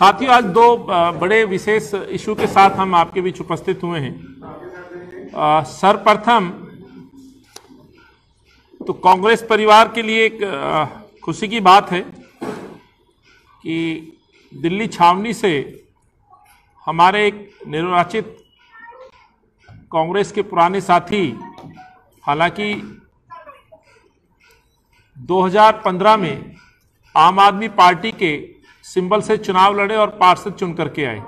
साथियों, आज दो बड़े विशेष इशू के साथ हम आपके बीच उपस्थित हुए हैं। सर्वप्रथम तो कांग्रेस परिवार के लिए एक खुशी की बात है कि दिल्ली छावनी से हमारे एक निर्वाचित कांग्रेस के पुराने साथी, हालाँकि 2015 में आम आदमी पार्टी के सिंबल से चुनाव लड़े और पार्षद चुन करके आए।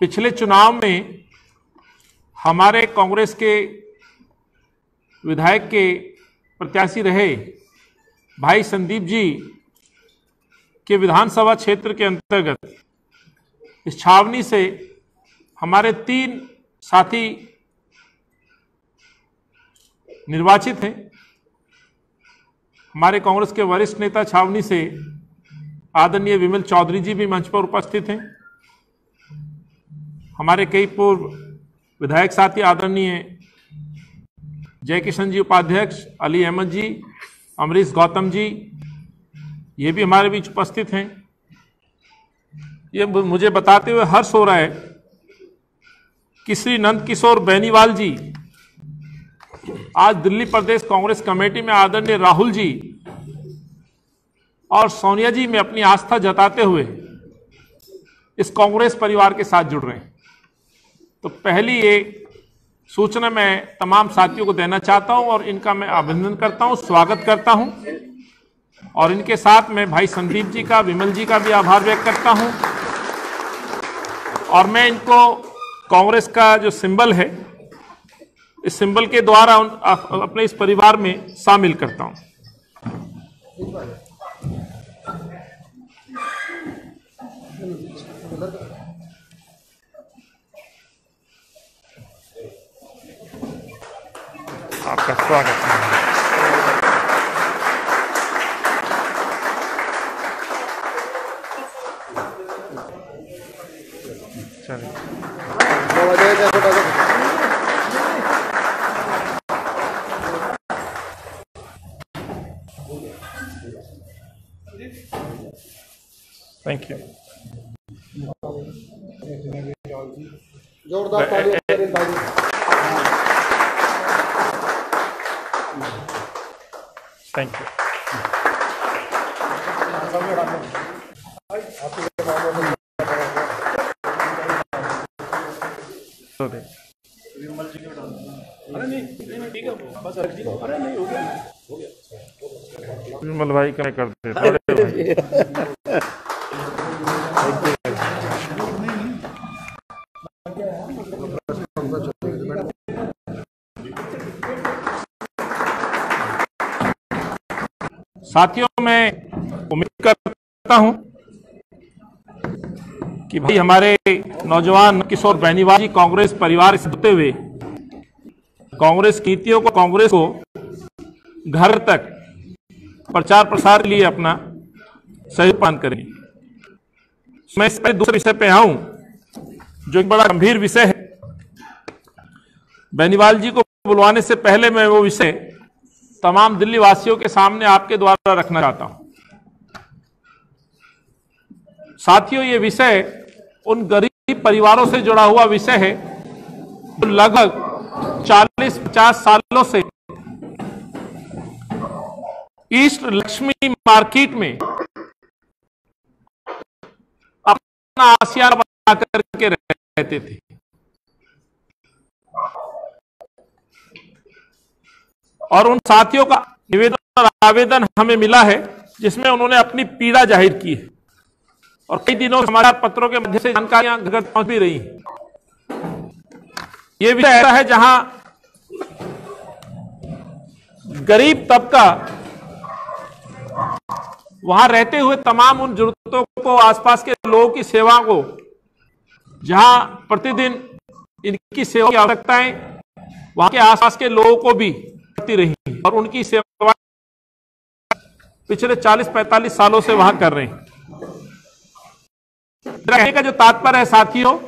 पिछले चुनाव में हमारे कांग्रेस के विधायक के प्रत्याशी रहे भाई संदीप जी के विधानसभा क्षेत्र के अंतर्गत इस छावनी से हमारे तीन साथी निर्वाचित हैं। हमारे कांग्रेस के वरिष्ठ नेता छावनी से आदरणीय विमल चौधरी जी भी मंच पर उपस्थित हैं। हमारे कई पूर्व विधायक साथी आदरणीय जयकिशन जी, उपाध्यक्ष अली अहमद जी, अमरीश गौतम जी, ये भी हमारे बीच उपस्थित हैं। ये मुझे बताते हुए हर्ष हो रहा है कि श्री नंद किशोर बेनीवाल जी आज दिल्ली प्रदेश कांग्रेस कमेटी में आदरणीय राहुल जी और सोनिया जी में अपनी आस्था जताते हुए इस कांग्रेस परिवार के साथ जुड़ रहे हैं। तो पहली ये सूचना मैं तमाम साथियों को देना चाहता हूँ और इनका मैं अभिनंदन करता हूँ, स्वागत करता हूँ। और इनके साथ मैं भाई संदीप जी का, विमल जी का भी आभार व्यक्त करता हूँ। और मैं इनको कांग्रेस का जो सिंबल है इस सिंबल के द्वारा अपने इस परिवार में शामिल करता हूँ। आपका स्वागत है। चलिए। थैंक यू जोरदार तालियाँ करें भाई। थैंक यू तो दे। विमल भाई क्या करते थोड़े साथियों मैं उम्मीद करता हूँ कि भाई हमारे नौजवान किशोर बेनीवाल जी कांग्रेस परिवार से जुड़ते हुए कांग्रेस नीतियों को कांग्रेस को घर तक प्रचार प्रसार के लिए अपना सहयोग पान करेंगे मैं इस पर दूसरे विषय पे आऊँ, जो एक बड़ा गंभीर विषय है। बेनीवाल जी को बुलवाने से पहले मैं वो विषय तमाम दिल्ली वासियों के सामने आपके द्वारा रखना चाहता हूँ। साथियों, ये विषय उन गरीब परिवारों से जुड़ा हुआ विषय है, जो लगभग 40-50 सालों से ईस्ट लक्ष्मी मार्केट में अपना आसिया बना करके रहते थे। और उन साथियों का निवेदन और आवेदन हमें मिला है, जिसमें उन्होंने अपनी पीड़ा ज़ाहिर की है। और कई दिनों समाचार पत्रों के माध्यम से जानकारियाँ घर पहुँच भी रही ये विषय ऐसा है जहाँ गरीब तबका वहाँ रहते हुए तमाम उन जरूरतों को, आसपास के लोगों की सेवा को, जहाँ प्रतिदिन इनकी सेवा की आवश्यकताएँ वहाँ के आसपास के लोगों को भी करती रही और उनकी सेवा पिछले 40-45 सालों से वहाँ कर रहे हैं। कहने का जो तात्पर्य है साथियों,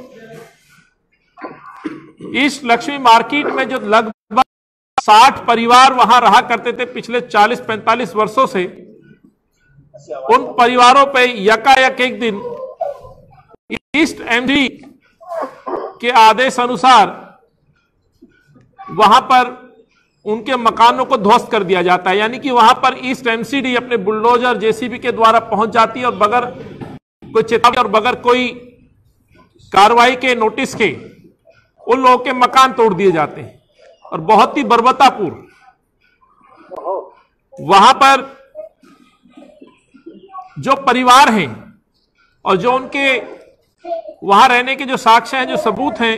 इस लक्ष्मी मार्केट में जो लगभग 60 परिवार वहाँ रहा करते थे पिछले 40-45 वर्षों से उन परिवारों पे यकायक एक दिन ईस्ट एमडी के आदेश अनुसार वहाँ पर उनके मकानों को ध्वस्त कर दिया जाता है। यानी कि वहाँ पर ईस्ट एमसीडी अपने बुलडोजर जेसीबी के द्वारा पहुँच जाती है और बगैर कोई चेतावनी और बगैर कोई कार्रवाई के नोटिस के उन लोगों के मकान तोड़ दिए जाते हैं। और बहुत ही बर्बतापूर्ण वहाँ पर जो परिवार हैं और जो उनके वहाँ रहने के जो साक्ष्य हैं, जो सबूत हैं,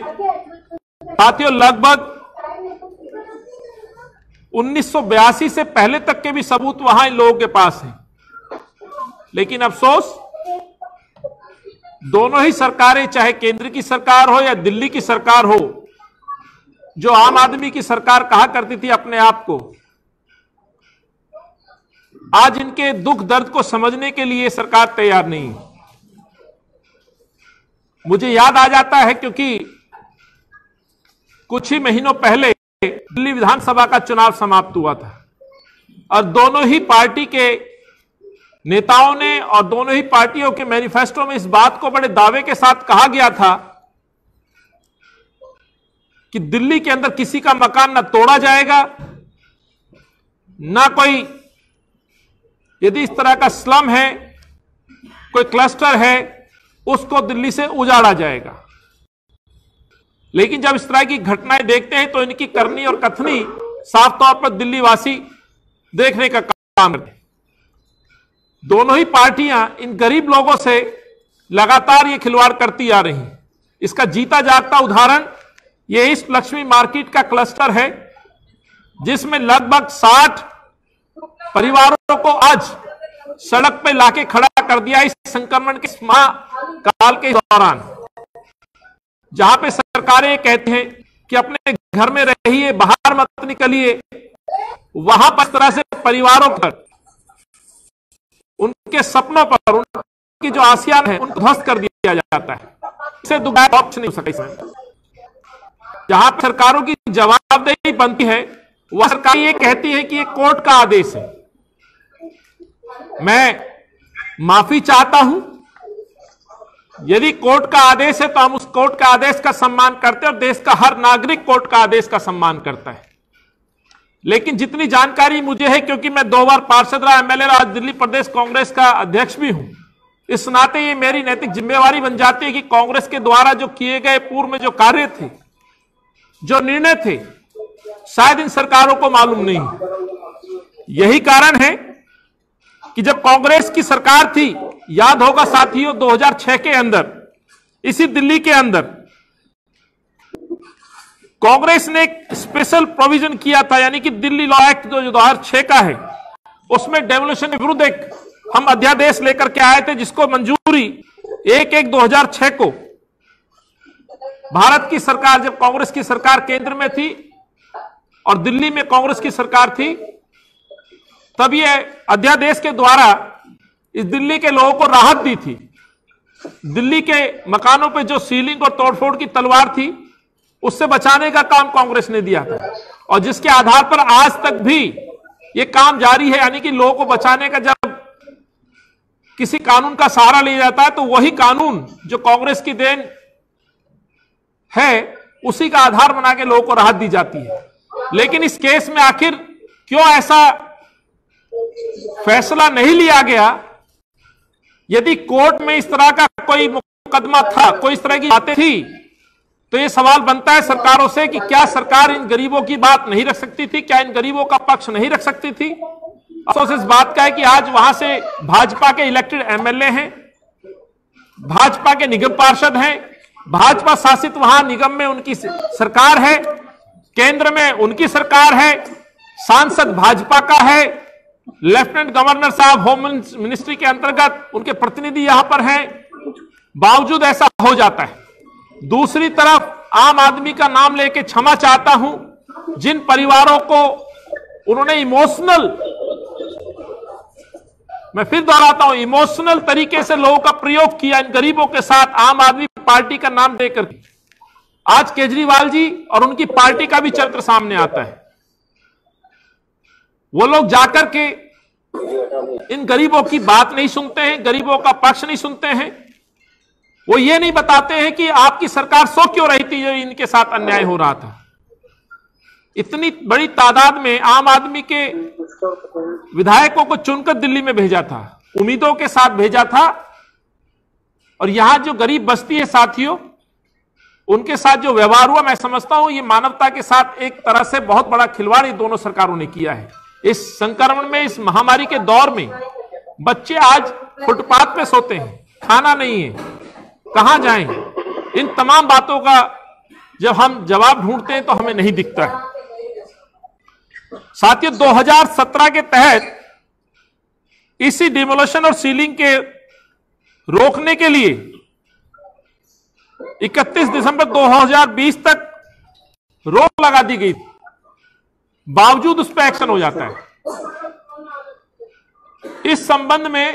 साथियों, लगभग 1982 से पहले तक के भी सबूत वहाँ इन लोगों के पास हैं। लेकिन अफसोस, दोनों ही सरकारें, चाहे केंद्र की सरकार हो या दिल्ली की सरकार हो, जो आम आदमी की सरकार कहा करती थी अपने आप को आज इनके दुख दर्द को समझने के लिए सरकार तैयार नहीं। मुझे याद आ जाता है क्योंकि कुछ ही महीनों पहले दिल्ली विधानसभा का चुनाव समाप्त हुआ था और दोनों ही पार्टी के नेताओं ने और दोनों ही पार्टियों के मैनिफेस्टो में इस बात को बड़े दावे के साथ कहा गया था कि दिल्ली के अंदर किसी का मकान ना तोड़ा जाएगा, ना कोई यदि इस तरह का स्लम है, कोई क्लस्टर है, उसको दिल्ली से उजाड़ा जाएगा। लेकिन जब इस तरह की घटनाएँ देखते हैं तो इनकी करनी और कथनी साफ़ तौर पर दिल्ली वासी देखने का काम करते दोनों ही पार्टियाँ इन गरीब लोगों से लगातार ये खिलवाड़ करती आ रही इसका जीता जागता उदाहरण, ये ईस्ट लक्ष्मी मार्केट का क्लस्टर है, जिसमें लगभग 60 परिवारों को आज सड़क पे लाके खड़ा कर दिया इस संक्रमण के माह काल के दौरान। जहाँ पे सरकारें कहते हैं कि अपने घर में रहिए, बाहर मत निकलिए, वहाँ पर तरह से परिवारों पर, उनके सपनों पर, उनकी जो आसियान है, उनको ध्वस्त कर दिया जाता है। इसे दोबारा ऑप्शन नहीं हो सकता इसमें। जहाँ सरकारों की जवाबदेही बनती है, वह सरकार ये कहती है कि ये कोर्ट का आदेश है। मैं माफ़ी चाहता हूँ। यदि कोर्ट का आदेश है तो हम उस कोर्ट का आदेश का सम्मान करते हैं और देश का हर नागरिक कोर्ट का आदेश का सम्मान करता है। लेकिन जितनी जानकारी मुझे है, क्योंकि मैं दो बार पार्षद रहा, एमएलए रहा, दिल्ली प्रदेश कांग्रेस का अध्यक्ष भी हूँ, इस नाते ये मेरी नैतिक जिम्मेवारी बन जाती है कि कांग्रेस के द्वारा जो किए गए पूर्व में जो कार्य थे, जो निर्णय थे, शायद इन सरकारों को मालूम नहीं यही कारण है कि जब कांग्रेस की सरकार थी, याद होगा साथियों 2006 के अंदर, इसी दिल्ली के अंदर, कांग्रेस ने एक स्पेशल प्रोविज़न किया था, यानी कि दिल्ली लॉ एक्ट जो 2006 का है, उसमें डेमोलेशन के विरुद्ध एक हम अध्यादेश लेकर के आए थे, जिसको मंजूरी एक एक 2006 को। भारत की सरकार, जब कांग्रेस की सरकार केंद्र में थी और दिल्ली में कांग्रेस की सरकार थी तब ये अध्यादेश के द्वारा इस दिल्ली के लोगों को राहत दी थी। दिल्ली के मकानों पे जो सीलिंग और तोड़फोड़ की तलवार थी, उससे बचाने का काम कांग्रेस ने दिया था। और जिसके आधार पर आज तक भी यह काम जारी है, यानी कि लोगों को बचाने का जब किसी कानून का सहारा लिया जाता है तो वही कानून जो कांग्रेस की देन है, उसी का आधार बना के लोगों को राहत दी जाती है। लेकिन इस केस में आखिर क्यों ऐसा फैसला नहीं लिया गया। यदि कोर्ट में इस तरह का कोई मुकदमा था, कोई इस तरह की बातें थी तो यह सवाल बनता है सरकारों से कि क्या सरकार इन गरीबों की बात नहीं रख सकती थी, क्या इन गरीबों का पक्ष नहीं रख सकती थी? अफसोस इस बात का है कि आज वहाँ से भाजपा के इलेक्टेड एमएलए हैं, भाजपा के निगम पार्षद हैं, भाजपा शासित वहाँ निगम में उनकी सरकार है, केंद्र में उनकी सरकार है, सांसद भाजपा का है लेफ्टिनेंट गवर्नर साहब, होम मिनिस्ट्री के अंतर्गत उनके प्रतिनिधि यहाँ पर हैं। बावजूद ऐसा हो जाता है। दूसरी तरफ़ आम आदमी का नाम लेके क्षमा चाहता हूँ। जिन परिवारों को उन्होंने इमोशनल, मैं फिर दोहराता हूँ, इमोशनल तरीके से लोगों का प्रयोग किया, इन गरीबों के साथ आम आदमी पार्टी का नाम देकर। आज केजरीवाल जी और उनकी पार्टी का भी चरित्र सामने आता है। वो लोग जाकर के इन गरीबों की बात नहीं सुनते हैं, गरीबों का पक्ष नहीं सुनते हैं। वो ये नहीं बताते हैं कि आपकी सरकार सो क्यों रही थी जो इनके साथ अन्याय हो रहा था। इतनी बड़ी तादाद में आम आदमी के विधायकों को चुनकर दिल्ली में भेजा था, उम्मीदों के साथ भेजा था। और यहाँ जो गरीब बस्ती है साथियों, उनके साथ जो व्यवहार हुआ, मैं समझता हूँ, ये मानवता के साथ एक तरह से बहुत बड़ा खिलवाड़ दोनों सरकारों ने किया है। इस संक्रमण में, इस महामारी के दौर में बच्चे आज फुटपाथ पे सोते हैं, खाना नहीं है, कहाँ जाएँ? इन तमाम बातों का जब हम जवाब ढूंढते हैं तो हमें नहीं दिखता है। साथियों 2017 के तहत इसी डिमोलेशन और सीलिंग के रोकने के लिए 31 दिसंबर 2020 तक रोक लगा दी गई थी। बावजूद उस पर एक्शन हो जाता है। इस संबंध में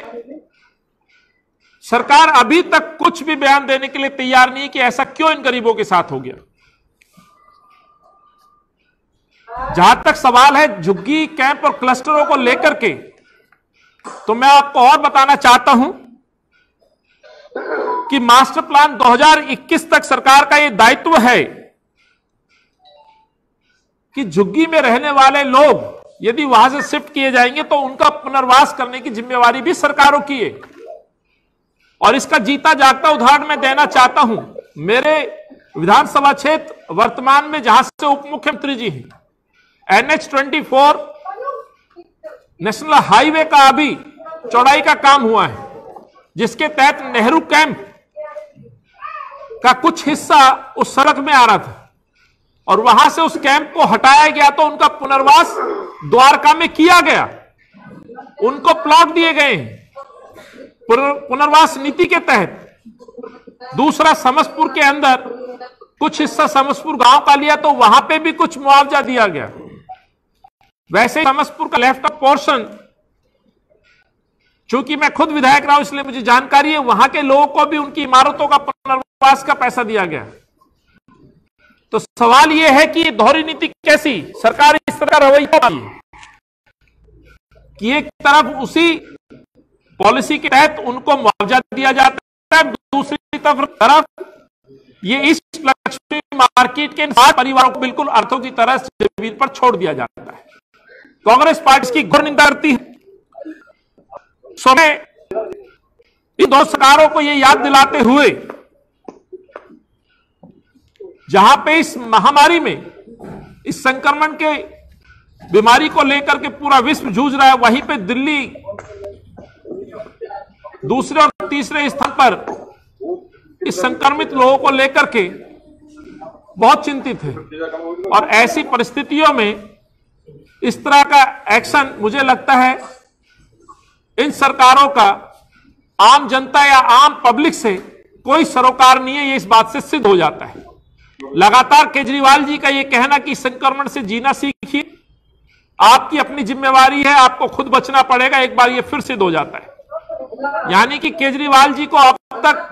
सरकार अभी तक कुछ भी बयान देने के लिए तैयार नहीं है कि ऐसा क्यों इन गरीबों के साथ हो गया। जहाँ तक सवाल है झुग्गी कैंप और क्लस्टरों को लेकर के तो मैं आपको और बताना चाहता हूँ कि मास्टर प्लान 2021 तक सरकार का यह दायित्व है कि झुग्गी में रहने वाले लोग यदि वहाँ से शिफ्ट किए जाएँगे तो उनका पुनर्वास करने की जिम्मेवारी भी सरकारों की है। और इसका जीता जागता उदाहरण मैं देना चाहता हूँ। मेरे विधानसभा क्षेत्र वर्तमान में जहाँ से उप मुख्यमंत्री जी हैं, NH twenty four national highway का अभी चौड़ाई का काम हुआ है, जिसके तहत नेहरू कैंप का कुछ हिस्सा उस सड़क में आ रहा था। और वहाँ से उस कैंप को हटाया गया तो उनका पुनर्वास द्वारका में किया गया। उनको प्लॉट दिए गए। पुनर्वास नीति के तहत दूसरा समसपुर के अंदर कुछ हिस्सा समसपुर गाँव का लिया तो वहाँ पे भी कुछ मुआवजा दिया गया। वैसे समसपुर का लेफ़्ट ऑफ़ पोर्शन चूँकि मैं खुद विधायक रहा हूँ, इसलिए मुझे जानकारी है, वहाँ के लोगों को भी उनकी इमारतों का पुनर्वास का पैसा दिया गया। तो सवाल यह है कि दोहरी नीति कैसी? सरकार इस तरह का रवैया कि एक तरफ़ उसी पॉलिसी के तहत उनको मुआवजा दिया जाता है, दूसरी तरफ़ ये इस लक्ष्मी मार्केट के सात परिवारों को बिल्कुल अर्थों की तरह ज़मीन पर छोड़ दिया जाता है। कांग्रेस पार्टी की घोर निंदा करती है। इन दो सरकारों को यह याद दिलाते हुए जहाँ पे इस महामारी में, इस संक्रमण के बीमारी को लेकर के पूरा विश्व जूझ रहा है, वहीं पे दिल्ली दूसरे और तीसरे स्थान पर इस संक्रमित लोगों को लेकर के बहुत चिंतित है। और ऐसी परिस्थितियों में इस तरह का एक्शन मुझे लगता है इन सरकारों का, आम जनता या आम पब्लिक से कोई सरोकार नहीं है, ये इस बात से सिद्ध हो जाता है। लगातार केजरीवाल जी का यह कहना कि संक्रमण से जीना सीखिए। आपकी अपनी जिम्मेवारी है, आपको खुद बचना पड़ेगा, एक बार यह फिर सिद्ध हो जाता है। यानी कि केजरीवाल जी को अब तक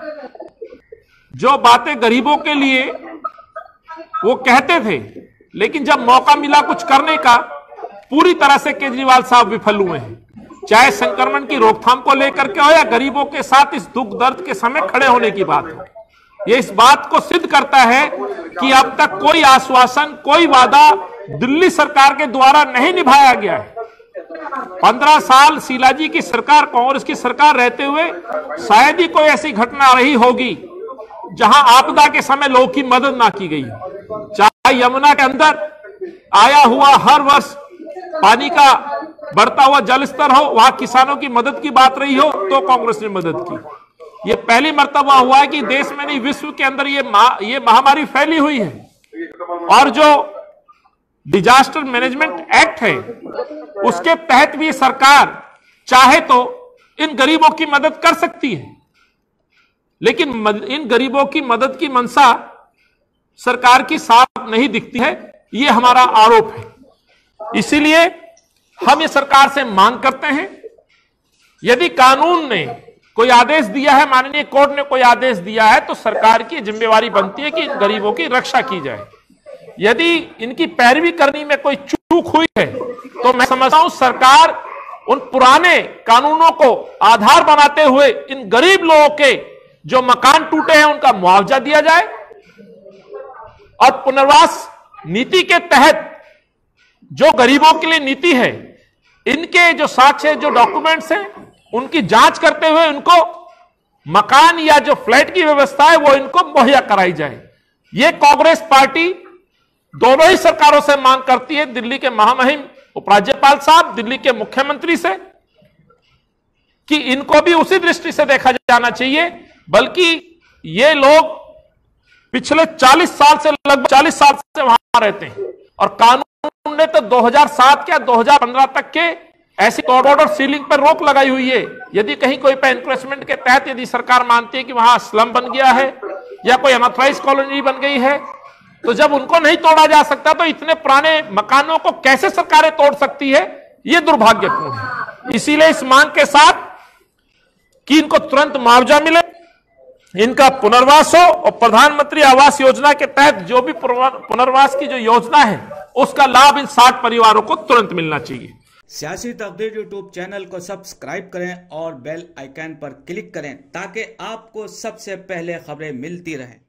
जो बातें गरीबों के लिए वो कहते थे, लेकिन जब मौका मिला कुछ करने का, पूरी तरह से केजरीवाल साहब विफल हुए हैं। चाहे संक्रमण की रोकथाम को लेकर के हो या गरीबों के साथ इस दुख दर्द के समय खड़े होने की बात है। ये इस बात को सिद्ध करता है कि अब तक कोई आश्वासन, कोई वादा दिल्ली सरकार के द्वारा नहीं निभाया गया है। पंद्रह साल शीला जी की सरकार, कांग्रेस की सरकार रहते हुए शायद ही कोई ऐसी घटना रही होगी जहाँ आपदा के समय लोगों की मदद ना की गई चाहे यमुना के अंदर आया हुआ हर वर्ष पानी का बढ़ता हुआ जल स्तर हो, वहाँ किसानों की मदद की बात रही हो तो कांग्रेस ने मदद की। ये पहली मरतबा हुआ है कि देश में नहीं विश्व के अंदर ये मा, ये महामारी फैली हुई है। और जो डिजास्टर मैनेजमेंट एक्ट है उसके तहत भी सरकार चाहे तो इन गरीबों की मदद कर सकती है। लेकिन इन गरीबों की मदद की मंशा सरकार की साफ़ नहीं दिखती है ये हमारा आरोप है। इसीलिए हम ये सरकार से मांग करते हैं यदि कानून ने कोई आदेश दिया है, माननीय कोर्ट ने कोई आदेश दिया है तो सरकार की जिम्मेवारी बनती है कि गरीबों की रक्षा की जाए। यदि इनकी पैरवी करने में कोई चूक हुई है तो मैं समझता हूँ सरकार उन पुराने कानूनों को आधार बनाते हुए इन गरीब लोगों के जो मकान टूटे हैं, उनका मुआवजा दिया जाए और पुनर्वास नीति के तहत जो गरीबों के लिए नीति है, इनके जो साक्ष्य, जो डॉक्यूमेंट्स हैं उनकी जाँच करते हुए उनको मकान या जो फ्लैट की व्यवस्था है, वो इनको मुहैया कराई जाए। ये कांग्रेस पार्टी दोनों ही सरकारों से मांग करती है, दिल्ली के महामहिम उपराज्यपाल साहब, दिल्ली के मुख्यमंत्री से, कि इनको भी उसी दृष्टि से देखा जाना चाहिए, बल्कि ये लोग पिछले 40 साल से, लगभग 40 साल से वहाँ रहते हैं। और कानून ने तो 2007 के 2015 तक के ऐसी ऑर्डर सीलिंग पर रोक लगाई हुई है। यदि कहीं कोई पे इंक्रेसमेंट के तहत यदि सरकार मानती है कि वहाँ स्लम बन गया है या कोई अनऑथराइज कॉलोनी बन गई है तो जब उनको नहीं तोड़ा जा सकता तो इतने पुराने मकानों को कैसे सरकारें तोड़ सकती है? यह दुर्भाग्यपूर्ण है। इसीलिए इस मांग के साथ कि इनको तुरंत मुआवजा मिले, इनका पुनर्वास हो और प्रधानमंत्री आवास योजना के तहत जो भी पुनर्वास की जो योजना है, उसका लाभ इन साठ परिवारों को तुरंत मिलना चाहिए। सियासी तकदीर यूट्यूब चैनल को सब्सक्राइब करें और बेल आइकन पर क्लिक करें ताकि आपको सबसे पहले खबरें मिलती रहें।